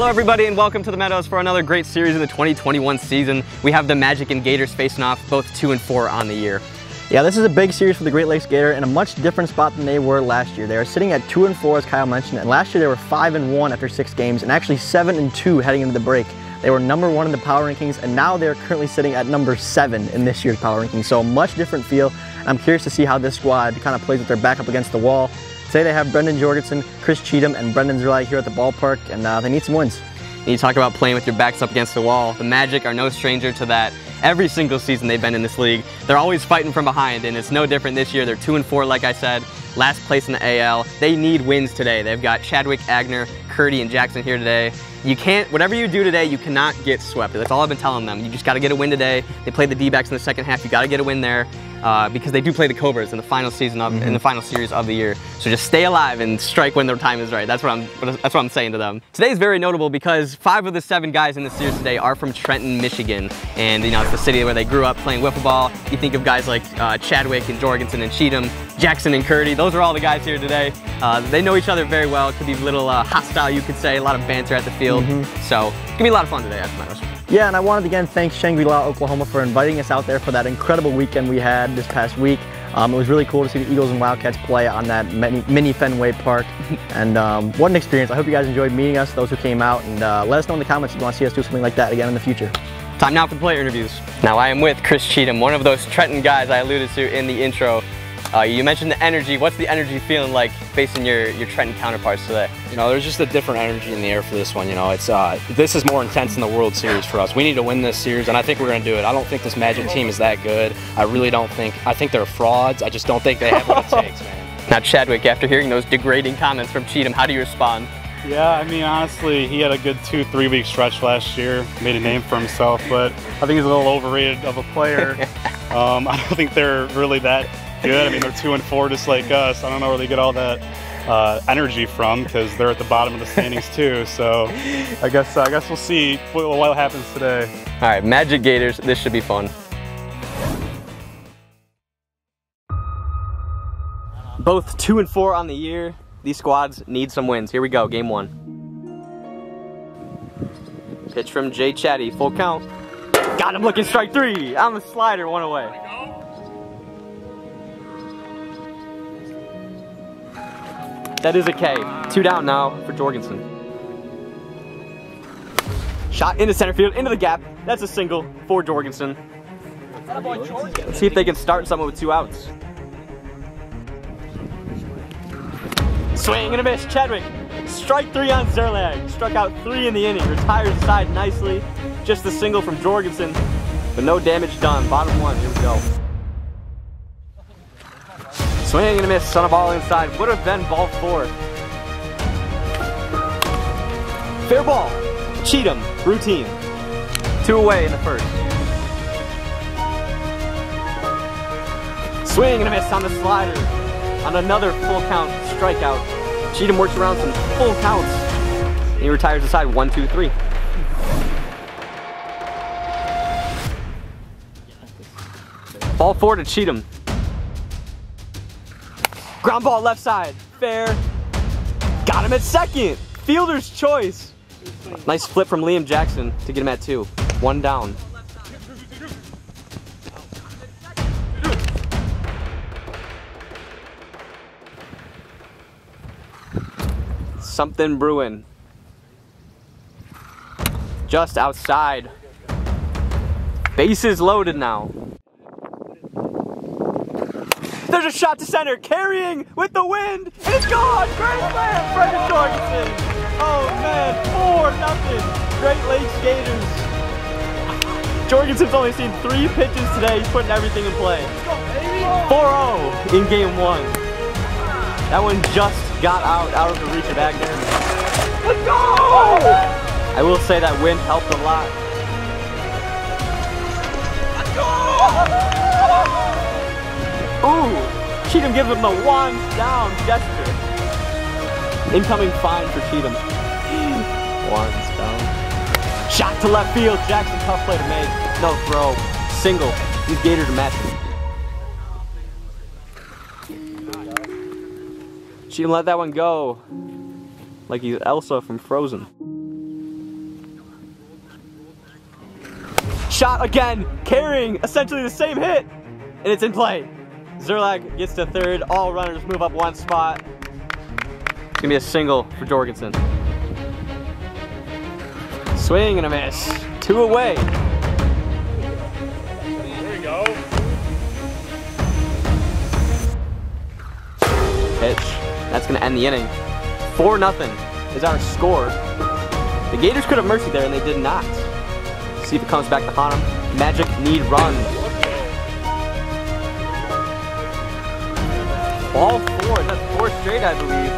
Hello everybody and welcome to the Meadows for another great series in the 2021 season. We have the Magic and Gators facing off, both 2 and 4 on the year. Yeah, this is a big series for the Great Lakes Gator in a much different spot than they were last year. They are sitting at 2 and 4 as Kyle mentioned, and last year they were 5 and 1 after 6 games and actually 7 and 2 heading into the break. They were number 1 in the power rankings and now they're currently sitting at number 7 in this year's power rankings. So a much different feel. I'm curious to see how this squad kind of plays with their back up against the wall. Today they have Brendan Jorgensen, Chris Cheatham, and Brendan Zerlag here at the ballpark and uh, they need some wins. You talk about playing with your backs up against the wall. The Magic are no stranger to that. Every single season they've been in this league, they're always fighting from behind, and it's no different this year. They're 2 and 4, like I said, last place in the AL. They need wins today. They've got Chadwick, Agner, Curdy, and Jackson here today. You can't, whatever you do today, you cannot get swept. That's all I've been telling them. You just got to get a win today. They played the D-backs in the second half. You got to get a win there uh, because they do play the Cobras in the final season of, mm -hmm. in the mm-hmm. final series of the year. So just stay alive and strike when their time is right. That's what I'm, that's what I'm saying to them. Today is very notable because five of the seven guys in the series today are from Trenton, Michigan. And you know, it's the city where they grew up playing wiffle ball. You think of guys like uh, Chadwick and Jorgensen and Cheatham, Jackson and Curdy. Those are all the guys here today. Uh, they know each other very well. It could be a little uh, hostile, you could say, a lot of banter at the field. Mm -hmm. So it's gonna be a lot of fun today, I Yeah, and I wanted to again thank Shangri-La, Oklahoma for inviting us out there for that incredible weekend we had this past week. Um, it was really cool to see the Eagles and Wildcats play on that mini, mini Fenway Park. and um, what an experience. I hope you guys enjoyed meeting us, those who came out, and uh, let us know in the comments if you want to see us do something like that again in the future. Time now for the player interviews. Now I am with Chris Cheatham, one of those Trenton guys I alluded to in the intro. Uh, you mentioned the energy. What's the energy feeling like facing your, your Trenton counterparts today? You know, there's just a different energy in the air for this one. You know, it's uh, this is more intense than the World Series for us. We need to win this series, and I think we're going to do it. I don't think this Magic team is that good. I really don't think. I think they're frauds. I just don't think they have what it takes, man. Now, Chadwick, after hearing those degrading comments from Cheatham, how do you respond? Yeah, I mean, honestly, he had a good two, three week stretch last year, made a name for himself, but I think he's a little overrated of a player. um, I don't think they're really that good. I mean, they're two and four just like us. I don't know where they get all that uh, energy from because they're at the bottom of the standings too. So I guess uh, I guess we'll see what, what happens today. All right, Magic Gators. This should be fun. Both two and four on the year. These squads need some wins. Here we go, game one. Pitch from Jay Chatty, full count. Got him looking strike three on the slider, one away. That is a K. Two down now for Jorgensen. Shot into center field, into the gap. That's a single for Jorgensen. Let's see if they can start someone with two outs. Swing and a miss, Chadwick. Strike three on Zerlag. Struck out three in the inning. Retires the side nicely. Just a single from Jorgensen, but no damage done. Bottom one, here we go. Swing and a miss on a ball inside. Would have been ball four. Fair ball. Cheatham, routine. Two away in the first. Swing and a miss on the slider. On another full count strikeout. Cheatham works around some full counts. He retires the side one, two, three. Ball four to Cheatham. Ground ball left side, fair. Got him at second. Fielder's choice. Nice flip from Liam Jackson to get him at two. One down. Something brewing. Just outside. Bases loaded now. There's a shot to center, carrying with the wind, it's gone! Great slam, Brendan Jorgensen! Oh man, 4 nothing. Great Lakes Gators. Jorgensen's only seen three pitches today. He's putting everything in play. 4-0 in game one. That one just got out, out of the reach of Agner. Let's go! I will say that wind helped a lot. Let's go! Ooh! Cheatham give him the one down gesture. Incoming fine for Cheatham. One down. Shot to left field. Jackson tough play to make. No throw. Single. These Gators are matching. Cheatham let that one go. Like he's Elsa from Frozen. Shot again, carrying essentially the same hit, and it's in play. Zerlag gets to third. All runners move up one spot. It's gonna be a single for Jorgensen. Swing and a miss. Two away. There you go. Pitch. That's gonna end the inning. Four nothing is our score. The Gators could have mercy there and they did not. See if it comes back to haunt them. Magic need runs. Ball four. That's four straight, I believe.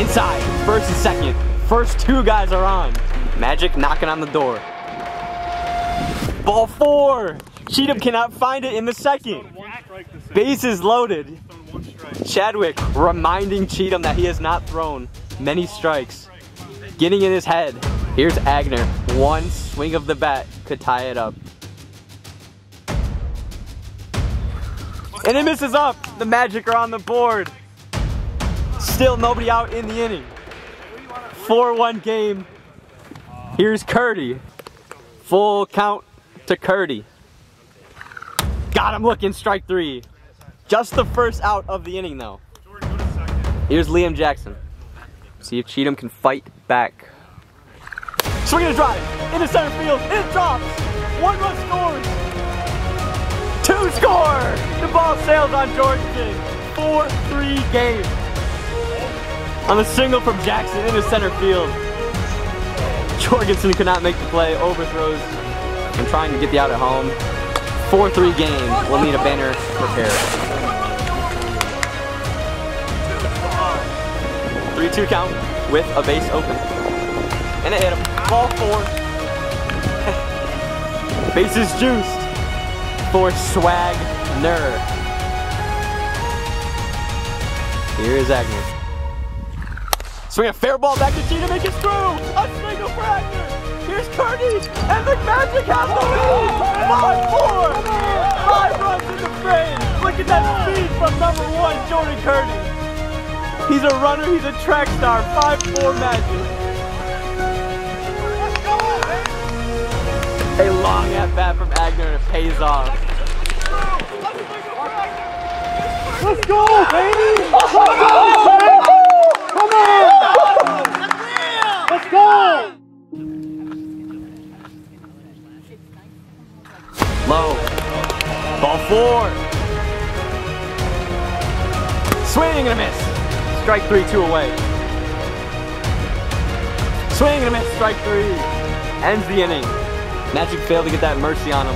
Inside, first and second. First two guys are on. Magic knocking on the door. Ball four. Cheatham cannot find it in the second. Six. Bases loaded. Chadwick reminding Cheatham that he has not thrown many strikes. Getting in his head. Here's Agner. One swing of the bat could tie it up. And it misses up. The Magic are on the board. Still nobody out in the inning. 4-1 game. Here's Curdy. Full count to Curdy. Got him looking, strike three. Just the first out of the inning though. Here's Liam Jackson. See if Cheatham can fight back. Swing and a drive into center field. It drops. One run scores. Two score. The ball sails on Jorgensen. 4-3 game. On the single from Jackson into center field. Jorgensen could not make the play. Overthrows and trying to get the out at home. 4-3 game. We'll need a banner prepared. 3-2 count with a base open. And it hit him. Ball four. Bases juiced for Swag Ner. Here is Agner. Swing a fair ball back to Cheetah, make it through. A single for Agner. Here's Curdy, and the Magic has the lead. Five four. Five runs in the frame. Look at that speed from number one, Jordan Curdy. He's a runner, he's a track star. 5-4 Magic. A long at bat from Agner and it pays off. Let's go, baby! Let's go, baby! Come on! Let's go! Low. Ball four. Swing and a miss. Strike three, two away. Swing and a miss, strike three. Ends the inning. Magic failed to get that mercy on him.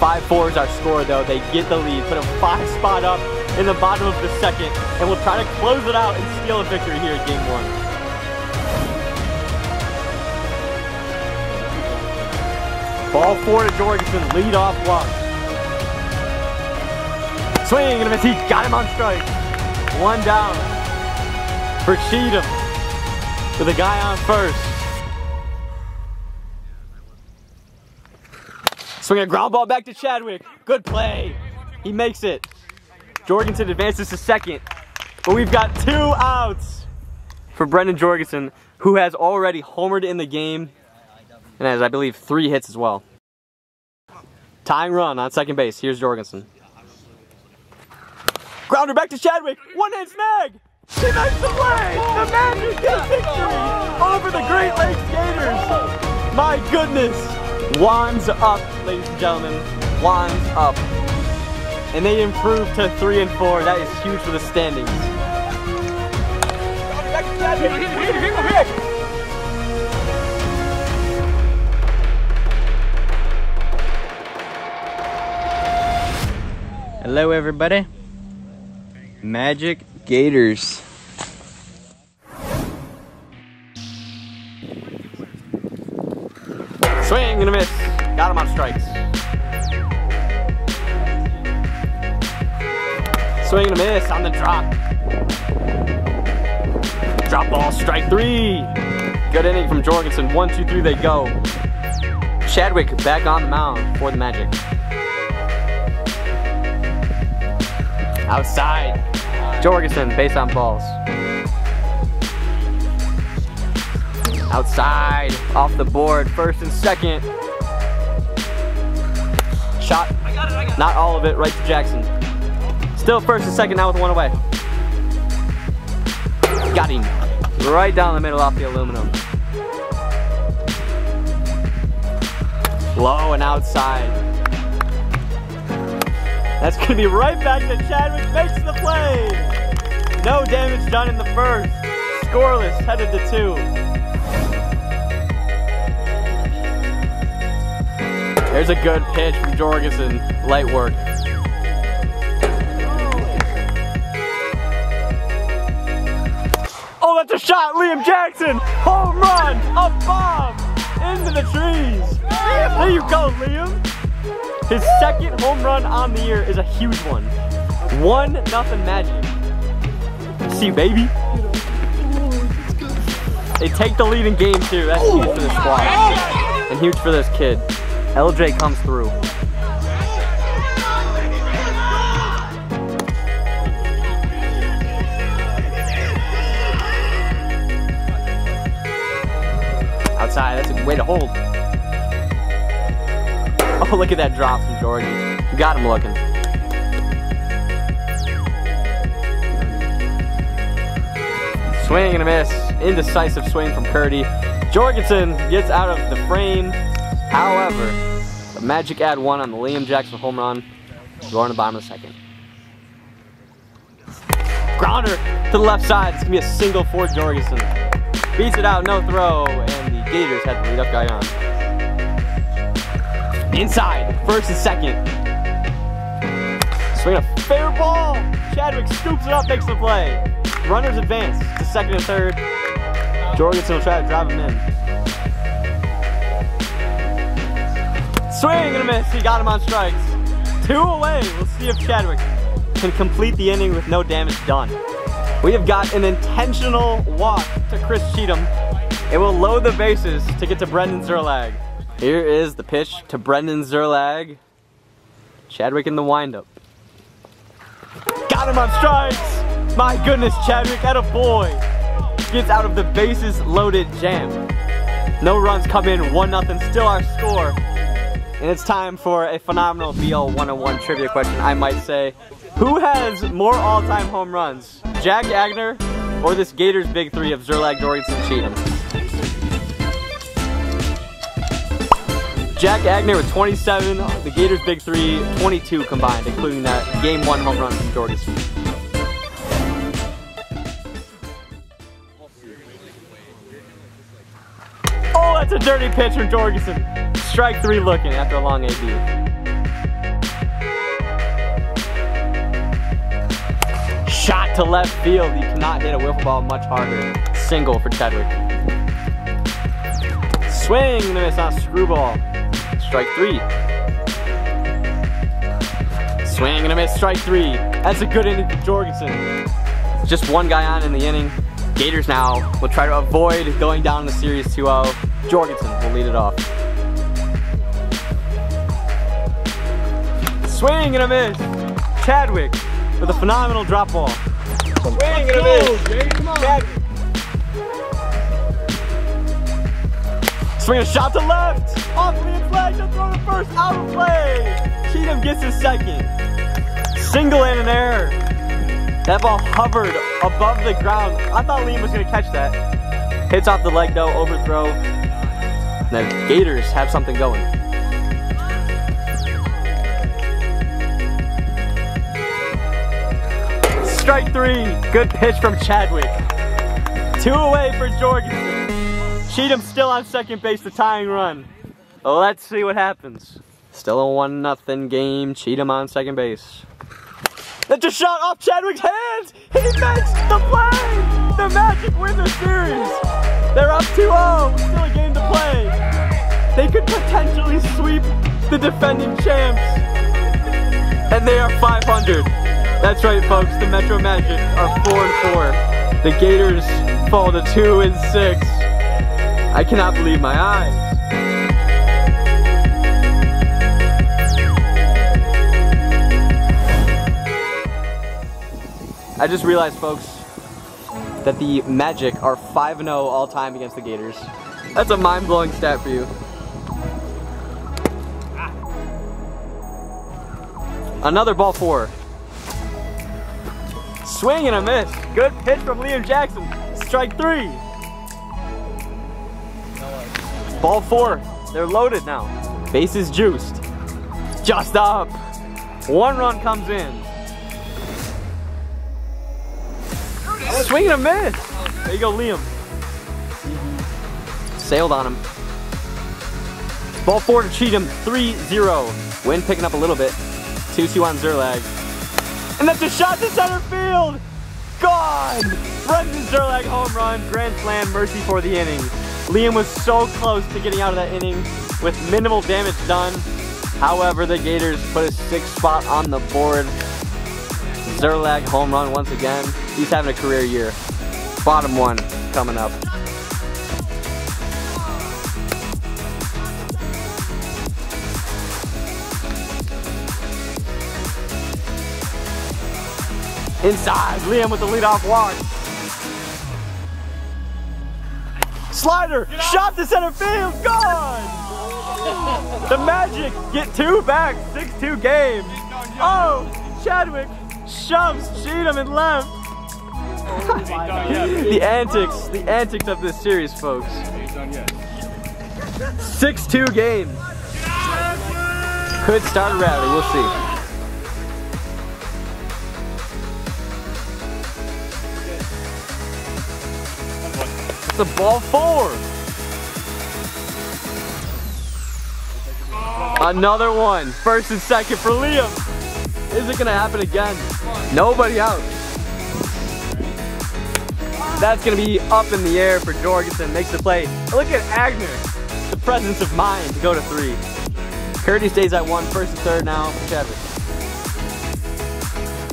5-4 is our score though. They get the lead, put him five spot up in the bottom of the second, and we'll try to close it out and steal a victory here at game one. Ball four to Jorgensen, lead off walk. Swing and a miss, he got him on strike. One down for Cheatham with a guy on first. Swing a ground ball back to Chadwick. Good play. He makes it. Jorgensen advances to second. But we've got two outs for Brendan Jorgensen, who has already homered in the game and has, I believe, three hits as well. Tying run on second base. Here's Jorgensen. Grounder back to Chadwick. One hand snag. He makes the play. The Magic get victory over the Great Lakes Gators. My goodness. Wands up, ladies and gentlemen. Wands up. And they improve to three and four. That is huge for the standings. Hello, everybody. Magic Gators. Swing and a miss on the drop. Drop ball, strike three. Good inning from Jorgensen. One, two, three, they go. Chadwick back on the mound for the Magic. Outside. Jorgensen, base on balls. Outside, off the board, first and second. Shot, not all of it, right to Jackson. Still first and second now with one away. Got him. Right down the middle off the aluminum. Low and outside. That's gonna be right back to Chadwick, makes the play. No damage done in the first. Scoreless, headed to two. There's a good pitch from Jorgensen, light work. That's a shot, Liam Jackson! Home run, a bomb, into the trees. There you go, Liam. His second home run on the year is a huge one. One nothing magic. See, baby. They take the lead in game two. That's huge for this squad. And huge for this kid. LJ comes through. Way to hold. Oh, look at that drop from Jordan. Got him looking. Swing and a miss. Indecisive swing from Curdy. Jorgensen gets out of the frame. However, the Magic add one on the Liam Jackson home run. Go on the bottom of the second. Grounder to the left side. It's gonna be a single for Jorgensen. Beats it out, no throw, and Gators had the lead up guy on. Inside, first and second. Swing a fair ball. Chadwick scoops it up, makes the play. Runners advance to second and third. Jorgensen will try to drive him in. Swing and a miss. He got him on strikes. Two away. We'll see if Chadwick can complete the inning with no damage done. We have got an intentional walk to Chris Cheatham. It will load the bases to get to Brendan Zerlag. Here is the pitch to Brendan Zerlag. Chadwick in the windup. Got him on strikes! My goodness, Chadwick at a boy. Gets out of the bases loaded jam. No runs come in, 1-0, still our score. And it's time for a phenomenal BL 101 trivia question, I might say. Who has more all-time home runs? Jack Agner or this Gators big three of Zerlag, Jorgensen, Cheatham? Jack Agner with 27, the Gators big three, 22 combined, including that game one home run from Jorgensen. Oh, that's a dirty pitch from Jorgensen. Strike three looking after a long AB. Shot to left field. You cannot hit a wiffle ball much harder. Single for Chadwick. Swing and a miss on screwball. Strike three. Swing and a miss, strike three. That's a good inning for Jorgensen. Just one guy on in the inning. Gators now will try to avoid going down in the series 2-0. Jorgensen will lead it off. Swing and a miss. Chadwick with a phenomenal drop ball. Swing and a miss. Chadwick. Swing a shot to left. Off the flag to throw to first. Out of play. Cheatham gets his second. Single and an error. That ball hovered above the ground. I thought Liam was going to catch that. Hits off the leg though, overthrow. The Gators have something going. Strike three. Good pitch from Chadwick. Two away for Jorgensen. Cheatham still on second base, the tying run. Let's see what happens. Still a one nothing game. Cheatham on second base. That's a shot off Chadwick's hands. He makes the play. The Magic win the series. They're up 2-0. Still a game to play. They could potentially sweep the defending champs. And they are 500. That's right, folks. The Metro Magic are 4 and 4. The Gators fall to 2 and 6. I cannot believe my eyes. I just realized, folks, that the Magic are 5-0 all time against the Gators. That's a mind-blowing stat for you. Another ball four. Swing and a miss. Good pitch from Liam Jackson. Strike three. Ball four. They're loaded now. Base is juiced. Just up. One run comes in. Swing and a miss. There you go, Liam. Sailed on him. Ball four to Cheatham, 3-0. Wind picking up a little bit. 2-2 on Zerlag. And that's a shot to center field! Gone! Brendan Zerlag home run, grand slam, mercy for the inning. Liam was so close to getting out of that inning with minimal damage done. However, the Gators put a sixth spot on the board. Zerlag home run once again. He's having a career year. Bottom one coming up. Inside, Liam with the leadoff walk. Slider, shot to center field, gone! The Magic get two back, 6-2 game. Oh, Chadwick shoves Cheatham and left. the antics, the antics of this series, folks. 6-2 game. Could start a rally, we'll see. The ball four. Another one. First and second for Liam. Is it gonna happen again? Nobody out. That's gonna be up in the air for Jorgensen. Makes the play. Look at Agner. The presence of mind to go to three. Curdy stays at one, first and third now for Chadwick.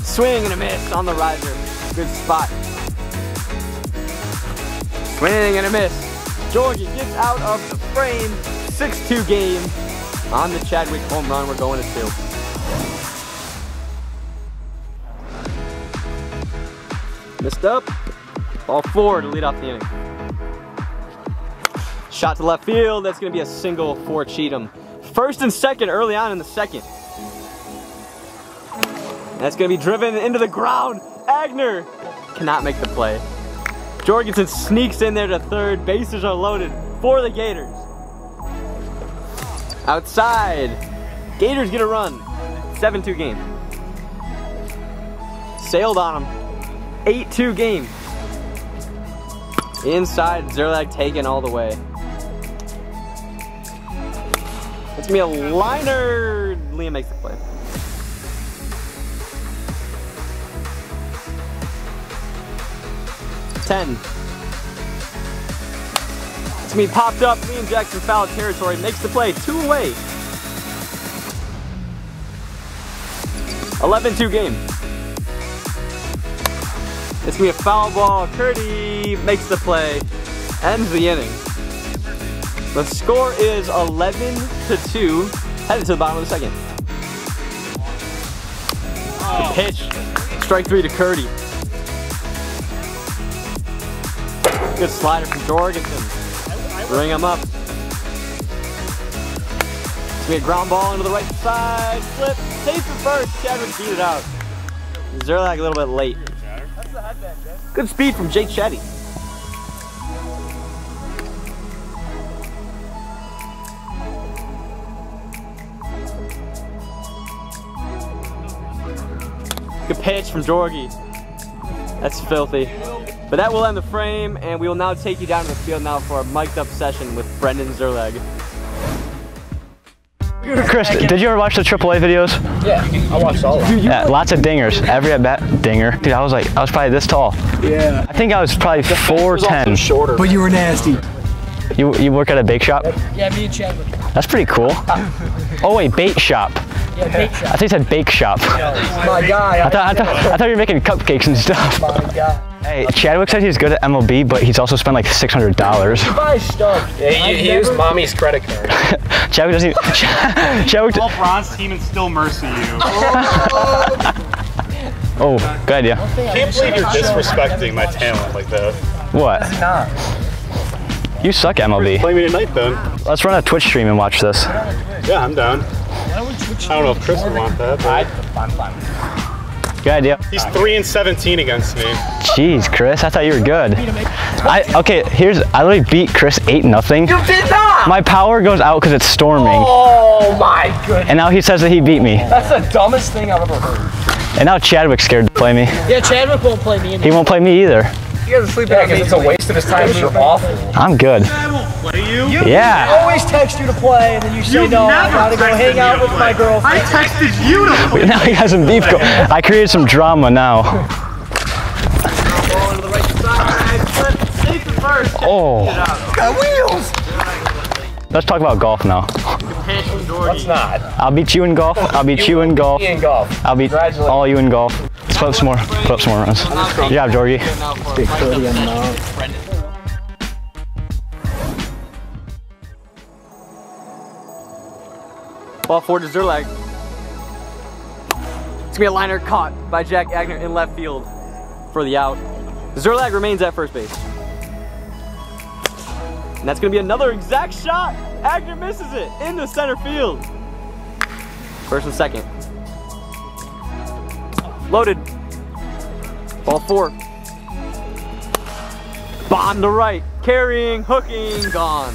Swing and a miss on the riser. Good spot. Swing and a miss. Georgie gets out of the frame. 6-2 game on the Chadwick home run. We're going to two. Missed up. Ball four to lead off the inning. Shot to left field. That's going to be a single for Cheatham. First and second early on in the second. That's going to be driven into the ground. Agner cannot make the play. Jorgensen sneaks in there to third. Bases are loaded for the Gators. Outside. Gators get a run. 7-2 game. Sailed on them. 8-2 game. Inside, Zerlag taken all the way. It's gonna be a liner. Liam makes the play. 10. It's me popped up, Liam Jackson foul territory, makes the play, two away. 11-2 game. It's be a foul ball, Curdy makes the play, ends the inning. The score is 11 to 2, headed to the bottom of the second. The pitch, strike three to Curdy. Good slider from Jorgensen. Bring him up. It's gonna be a ground ball into the right side. Flip. Safe at first. Chadwick beat it out. Zerlag a little bit late. Good speed from Jake Chetty. Good pitch from Jorgie. That's filthy. But that will end the frame, and we will now take you down to the field now for a mic'd up session with Brendan Zerlag. Chris, did you ever watch the AAA videos? Yeah, I watched all of them. Yeah, lots of dingers. Every at bat dinger. Dude, I was like, I was probably this tall. Yeah. I think I was probably 4'10. Shorter. But you were nasty. You, you work at a bake shop? Yeah, me and Chadwick. That's pretty cool. Oh wait, bait shop. Yeah, bake shop. I shop. think you said bake shop. My guy. I thought, I, thought, I thought you were making cupcakes and stuff. My guy. Hey, Chadwick said he's good at MLB, but he's also spent like $600. Buy stuff. Yeah, he, he used mommy's credit card. Chadwick doesn't even, Chadwick, Call bronze team and still mercy you. oh, good idea. can't believe you're disrespecting my talent like that. What? You suck, MLB. Play me tonight then. Let's run a Twitch stream and watch this. Yeah, I'm down. I don't know if Chris would want that. but- Good idea. He's three and 17 against me. Jeez, Chris, I thought you were good. I okay. Here's I literally beat Chris eight nothing. You did not! My power goes out because it's storming, Oh my goodness. and now he says that he beat me. That's the dumbest thing I've ever heard. And now Chadwick's scared to play me. Yeah, Chadwick won't play me. He won't play me either. You guys are sleeping yeah, because it's a waste of his time. You're awful. I'm good. You Yeah. always text you to play, and then you say no. I gotta go hang out with my girlfriend. I texted you to Now he has some beef. Go- I created some drama now. Oh. Got wheels. Let's talk about golf now. Let's not. I'll beat you in golf. I'll beat you in golf. Me in golf. I'll beat all you in golf. Let's put up some more. Put up some more runs. Good job, Georgie. Ball four to Zerlag. It's gonna be a liner caught by Jack Agner in left field for the out. Zerlag remains at first base. And that's gonna be another exact shot. Agner misses it in the center field. First and second. Loaded. Ball four. Bomb to right. Carrying, hooking, gone.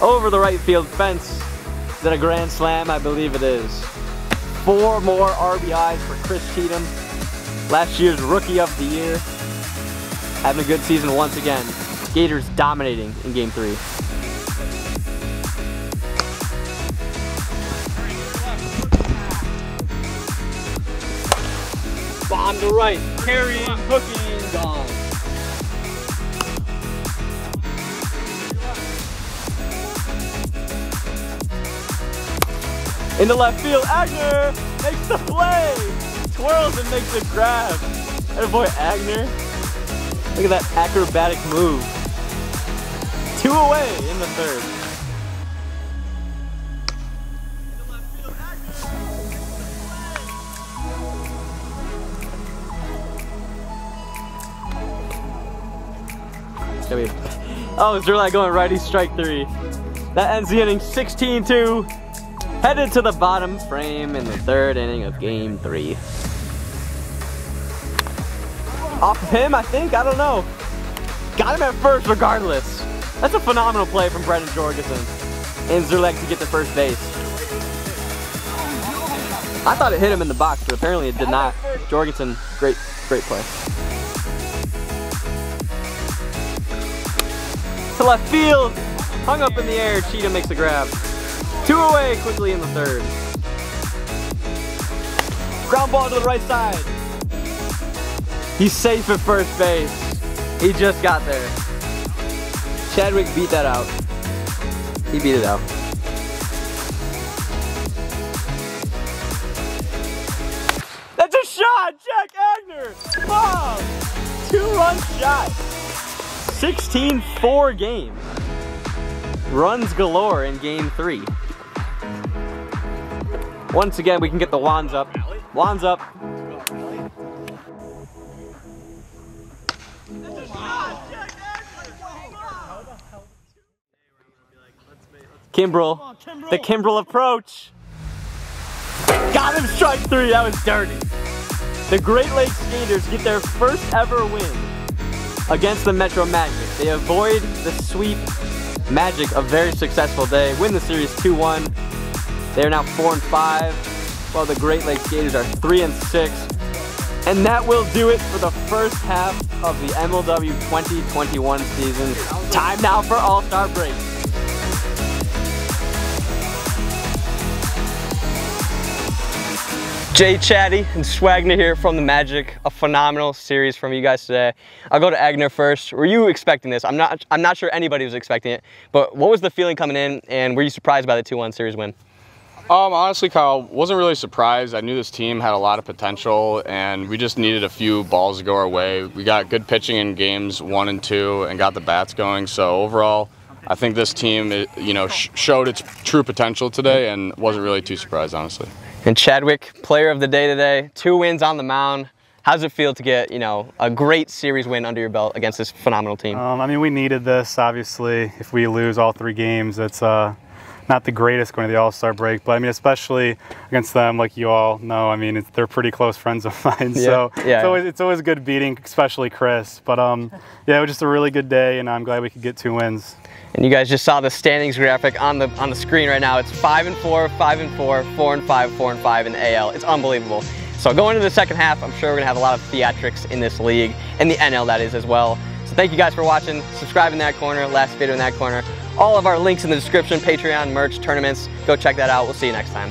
Over the right field fence. Is that a grand slam? I believe it is. Four more RBIs for Chris Cheatham. Last year's rookie of the year. Having a good season once again. Gators dominating in game three. To right. Carrying, hooking, gone. Into left field, Agner makes the play. Twirls and makes a grab. And boy Agner. Look at that acrobatic move. Two away in the third. Gonna be- Oh, Zerlag going righty strike three. That ends the inning 16-2. Headed to the bottom frame in the third inning of game three. Off of him, I think, I don't know. Got him at first regardless. That's a phenomenal play from Brendan Jorgensen. And Zerlag to get to first base. I thought it hit him in the box, but apparently it did not. Jorgensen, great, great play. To left field, hung up in the air, Cheetah makes the grab. Two away quickly in the third. Ground ball to the right side. He's safe at first base. He just got there. Chadwick beat that out. He beat it out. That's a shot! Jack Agner! Two-run shot. 16-4 game. Runs galore in game three. Once again, we can get the wands up. Wands up. Kimbrel. The Kimbrel approach. Got him strike three. That was dirty. The Great Lakes Gators get their first ever win against the Metro Magic. They avoid the sweep. Magic, a very successful day. Win the series 2-1. They are now 4 and 5, while the Great Lakes Gators are 3 and 6. And that will do it for the first half of the MLW 2021 season. Time now for All-Star break. Jay Chatty and Swagner here from the Magic. A phenomenal series from you guys today. I'll go to Agner first. Were you expecting this? I'm not. I'm not sure anybody was expecting it. But what was the feeling coming in, and were you surprised by the 2-1 series win? Um, honestly, Kyle, wasn't really surprised. I knew this team had a lot of potential, and we just needed a few balls to go our way. We got good pitching in games one and two, and got the bats going. So overall, I think this team, you know, sh- showed its true potential today, and wasn't really too surprised, honestly. And Chadwick, player of the day today. Two wins on the mound. How does it feel to get, you know, a great series win under your belt against this phenomenal team? Um, I mean, we needed this, obviously. If we lose all three games, it's uh, not the greatest going to the All Star break, but I mean, especially against them, like you all know, I mean, they're pretty close friends of mine. Yeah, So yeah. It's, always, it's always good beating, especially Chris. But um, yeah, it was just a really good day, and I'm glad we could get two wins. And you guys just saw the standings graphic on the on the screen right now. It's five and four, five and four, four and five, four and five in the AL. It's unbelievable. So going into the second half, I'm sure we're gonna have a lot of theatrics in this league, and the NL that is as well. So thank you guys for watching. Subscribe in that corner, last video in that corner. All of our links in the description, Patreon, merch, tournaments. Go check that out. We'll see you next time.